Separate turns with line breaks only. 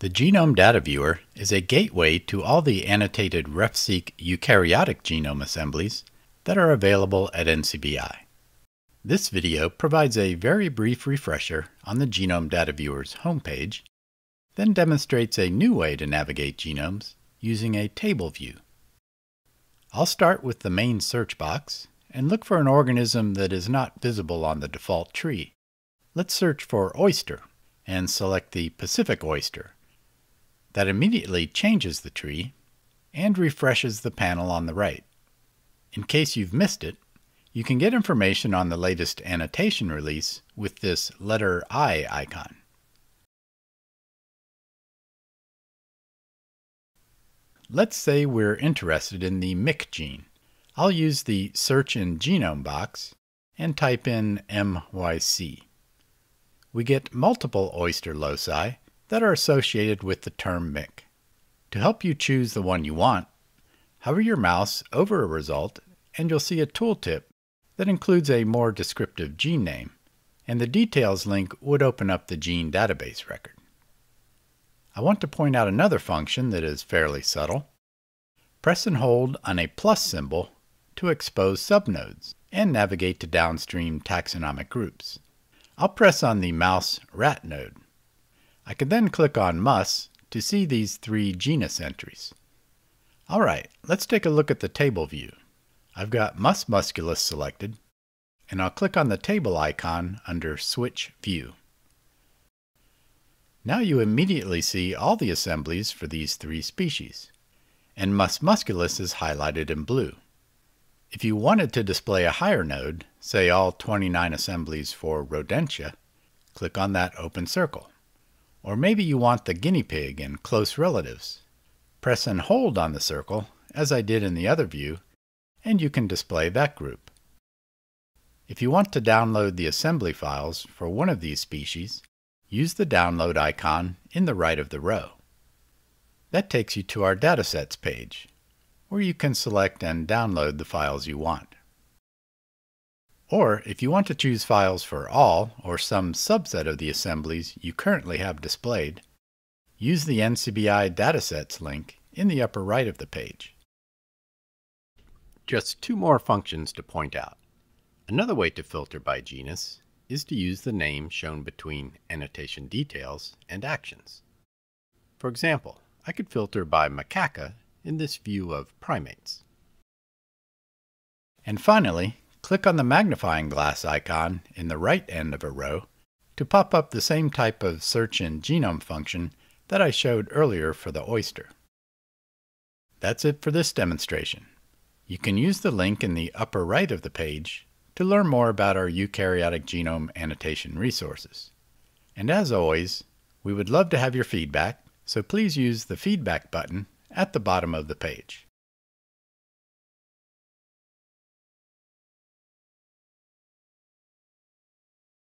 The Genome Data Viewer is a gateway to all the annotated RefSeq eukaryotic genome assemblies that are available at NCBI. This video provides a very brief refresher on the Genome Data Viewer's homepage, then demonstrates a new way to navigate genomes using a table view. I'll start with the main search box and look for an organism that is not visible on the default tree. Let's search for oyster and select the Pacific oyster that immediately changes the tree and refreshes the panel on the right. In case you've missed it, you can get information on the latest annotation release with this letter I icon. Let's say we're interested in the MYC gene. I'll use the Search in Genome box and type in MYC. We get multiple oyster loci that are associated with the term MYC. To help you choose the one you want, hover your mouse over a result and you'll see a tooltip that includes a more descriptive gene name, and the details link would open up the gene database record. I want to point out another function that is fairly subtle. Press and hold on a plus symbol to expose subnodes and navigate to downstream taxonomic groups. I'll press on the mouse rat node. I can then click on mus to see these three genus entries. Alright, let's take a look at the table view. I've got mus musculus selected, and I'll click on the table icon under Switch View. Now you immediately see all the assemblies for these three species, and mus musculus is highlighted in blue. If you wanted to display a higher node, say all 29 assemblies for Rodentia, click on that open circle. Or maybe you want the guinea pig and close relatives. Press and hold on the circle, as I did in the other view, and you can display that group. If you want to download the assembly files for one of these species, use the download icon in the right of the row. That takes you to our datasets page, where you can select and download the files you want. Or if you want to choose files for all or some subset of the assemblies you currently have displayed, use the NCBI Datasets link in the upper right of the page. Just two more functions to point out. Another way to filter by genus is to use the name shown between annotation details and actions. For example, I could filter by macaca in this view of primates. And finally, Click on the magnifying glass icon in the right end of a row to pop up the same type of search in genome function that I showed earlier for the oyster. That's it for this demonstration. You can use the link in the upper right of the page to learn more about our eukaryotic genome annotation resources. And as always, we would love to have your feedback, so please use the feedback button at the bottom of the page.